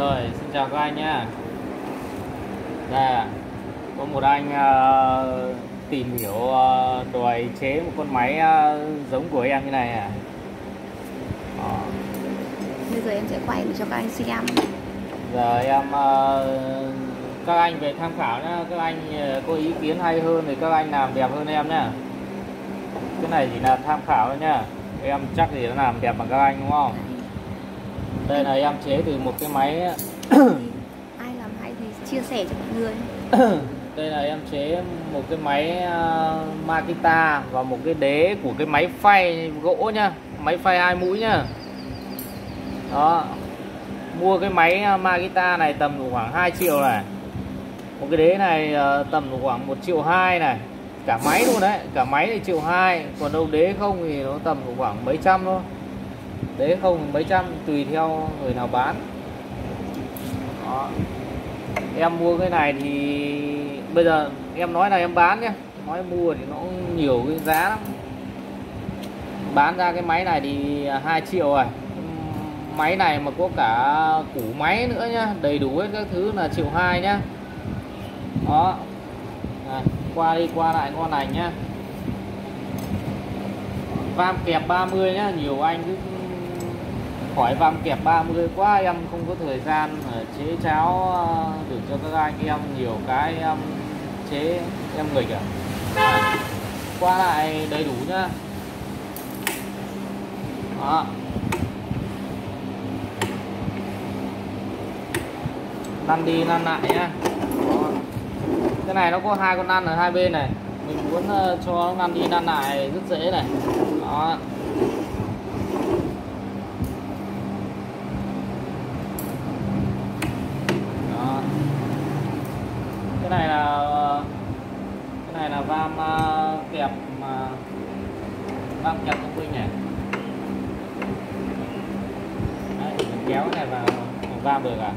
Rồi, xin chào các anh nhá. Đây, có một anh uh, tìm hiểu uh, đòi chế một con máy uh, giống của em như này à. Đó. Bây giờ em sẽ quay để cho các anh xem. Giờ em uh, các anh về tham khảo nhá, các anh có ý kiến hay hơn thì các anh làm đẹp hơn em nhá. Cái này chỉ là tham khảo thôi nhá. Em chắc gì nó làm đẹp bằng các anh đúng không? Đây là em chế từ một cái máy ai làm hay thì chia sẻ cho mọi người. Đây là em chế một cái máy uh, Makita và một cái đế của cái máy phay gỗ nhá máy phay hai mũi nhá. Đó mua cái máy uh, Makita này tầm khoảng 2 triệu này. Một cái đế này uh, tầm khoảng 1 triệu hai này. Cả máy luôn đấy cả máy thì triệu hai còn đâu đế không thì nó tầm khoảng mấy trăm thôi đấy không mấy trăm tùy theo người nào bán. Đó. em mua cái này thì bây giờ em nói là em bán nhé nói mua thì nó nhiều cái giá lắm. Bán ra cái máy này thì à, 2 triệu rồi. Máy này mà có cả củ máy nữa nhá đầy đủ hết các thứ là triệu hai nhá. Đó. Này, qua đi qua lại con này nhá. Vam kẹp 30 nhá nhiều anh cứ khỏi vam kẹp 30 quá, em không có thời gian ờ, chế cháo ờ, được cho các anh em nhiều cái, em chế em người à qua lại đầy đủ nhá. Đó. Lăn đi lăn lại nhá. Cái này nó có hai con lăn ở hai bên này. Mình muốn cho nó lăn đi lăn lại rất dễ này. Đó cái này là cái này là vam uh, kẹp mà vam kẹp thông minh này Đấy, mình kéo này vào vam được à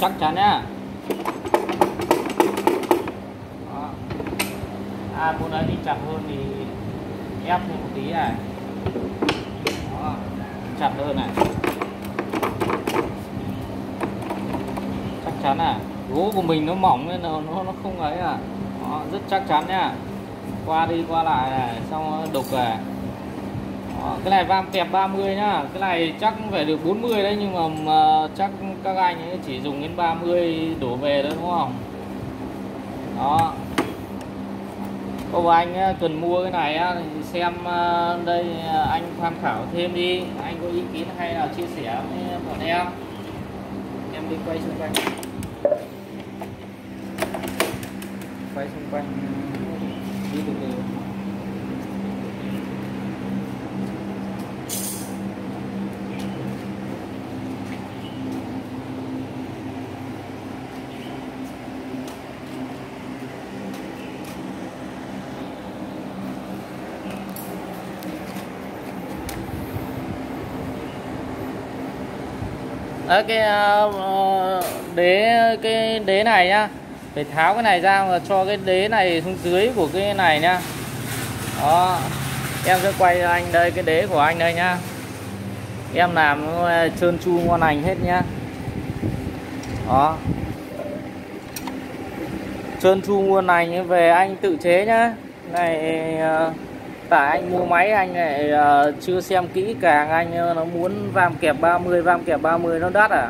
chắc chắn nhá. À muốn ấy đi chặt hơn thì ép thêm một tí này. Đó, chặt hơn này. Chắn à? Gỗ của mình nó mỏng nên nó nó không ấy à? Đó, rất chắc chắn nhá qua đi qua lại này xong đục về. Đó, cái này vam kẹp 30 nhá. Cái này chắc phải được 40 đấy nhưng mà, mà chắc các anh ấy chỉ dùng đến 30 đổ về đó đúng không? Đó. Cô anh ờ, cần mua cái này thì xem ờ, đây ờ, anh tham khảo thêm đi. Anh có ý kiến hay là chia sẻ với bọn em? Em đi quay xung quanh. Quay xung quanh đi từ từ. Đấy, cái uh, đế cái đế này nhá phải tháo cái này ra và cho cái đế này xuống dưới của cái này nhá. Đó, em sẽ quay cho anh đây, cái đế của anh đây nhá. Em làm ờ, trơn chu ngon lành hết nhá. Đó. Trơn chu ngon lành về anh tự chế nhá. Này ờ, tại anh mua máy, anh lại ờ, chưa xem kỹ càng, anh nó muốn vam kẹp 30 vam kẹp 30 nó đắt à?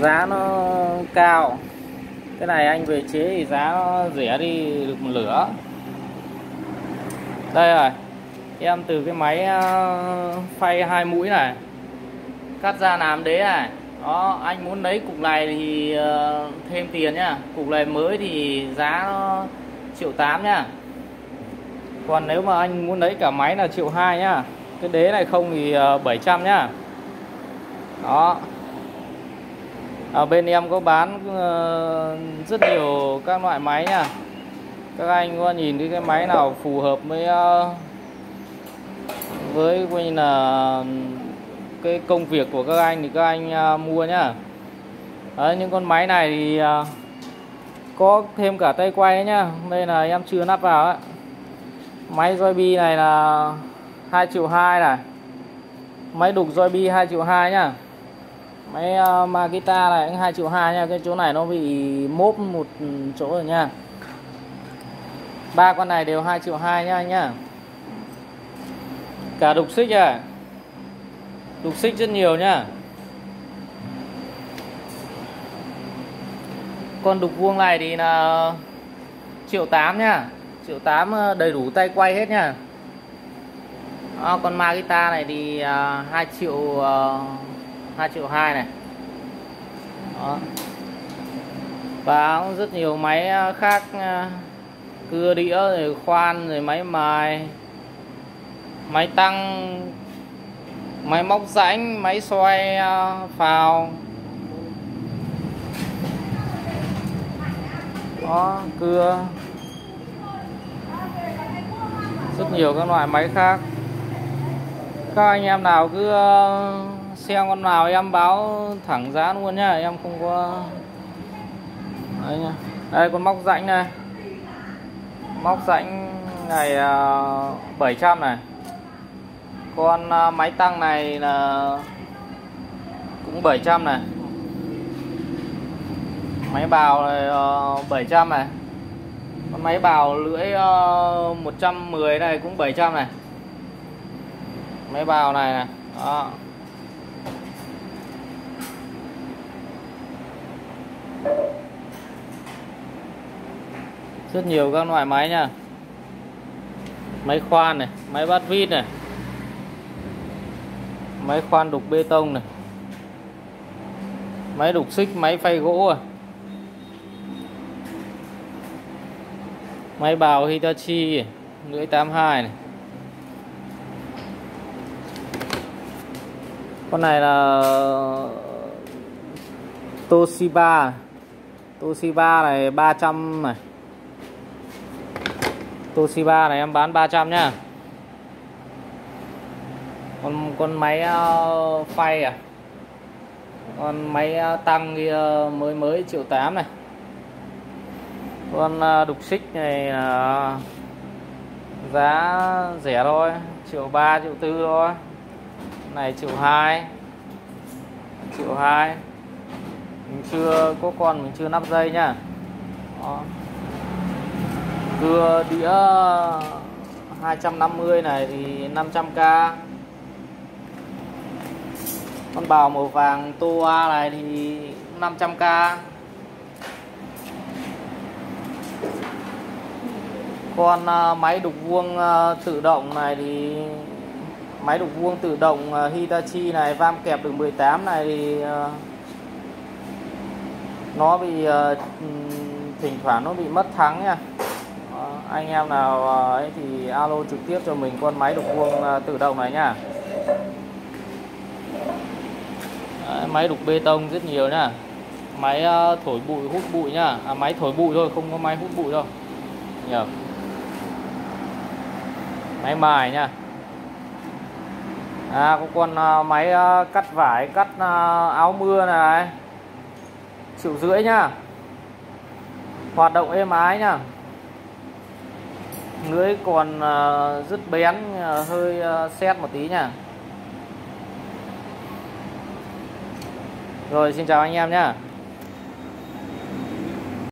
Giá nó cao cái này anh về chế thì giá nó rẻ đi, được một lửa. Đây rồi. Em từ cái máy ờ, phay hai mũi này, cắt ra làm đế này. Đó, anh muốn lấy cục này thì ờ, thêm tiền nhá. Cục này mới thì giá nó triệu tám nhá. Còn nếu mà anh muốn lấy cả máy là triệu hai nhá. Cái đế này không thì ờ, 700 trăm nhá. Đó à, bên em có bán ờ, rất nhiều các loại máy nha. Các anh có nhìn cái máy nào phù hợp với ờ, với coi là cái công việc của các anh thì các anh ờ, mua nhá. Đấy, những con máy này thì có thêm cả tay quay ấy nhá. Đây là em chưa nắp vào ấy. máy bi này là 2 triệu 2 này. Máy đục Joybi 2 triệu 2 nhá máy uh, ờ, Makita này cũng 2 triệu 2 nha. Cái chỗ này nó bị mốp một chỗ rồi nha. Ba con này đều 2 triệu 2 nha anh nhá. Cả đục xích à. Đục xích rất nhiều nha. Con đục vuông này thì là triệu 8 nha. Triệu 8 ờ, đầy đủ tay quay hết nha. À, con Makita này thì ờ, uh, 2 triệu uh, 2 triệu 2 này. Đó. và cũng rất nhiều máy ờ, khác ờ, cưa đĩa rồi khoan rồi máy mài, máy tăng, máy móc rãnh, máy xoay ờ, phào đó, cưa. Rất nhiều các loại máy khác. Các anh em nào cứ xe con nào em báo thẳng giá luôn nhá em không có đấy nhá. Đây con móc rãnh này. Móc rãnh này à, 700 này. Con à, máy tăng này là cũng 700 này. Máy bào này à, uh, 700 này. Con máy bào lưỡi uh, 110 này cũng 700 này. Máy bào này này đó. Rất nhiều các loại máy nha. Máy khoan này, máy bắt vít này. Máy khoan đục bê tông này. Máy đục xích, máy phay gỗ à. Máy bào Hitachi, lưỡi 82 này. Con này là Toshiba. Toshiba này 300 này. Toshiba này em bán 300 nhá. Con con máy uh, phay à? Con máy uh, tăng ờ, mới mới triệu 8 này. Con uh, đục xích này là giá rẻ thôi triệu 3 triệu 4 thôi. Này triệu 2 triệu 2 mình chưa có con mình chưa nắp dây nhá. Đó cưa đĩa 250 này thì 500k con bào màu vàng toa này thì 500k con ờ, máy đục vuông ờ, tự động này thì máy đục vuông tự động ờ, Hitachi này, vam kẹp được 18 này thì nó bị ừ, thỉnh thoảng nó bị mất thắng nha anh em nào ờ, ấy thì alo trực tiếp cho mình con máy đục vuông ờ, tự động này nhá. Đấy, máy đục bê tông rất nhiều nhá. Máy ờ, thổi bụi hút bụi nhá. À, máy thổi bụi thôi không có máy hút bụi đâu. Nhờ. Máy mài nha à có con máy cắt vải cắt áo mưa này. Triệu rưỡi nhá. Hoạt động êm ái nhá lưới còn à, rất bén à, hơi à, xét một tí nha. Rồi, xin chào anh em nhé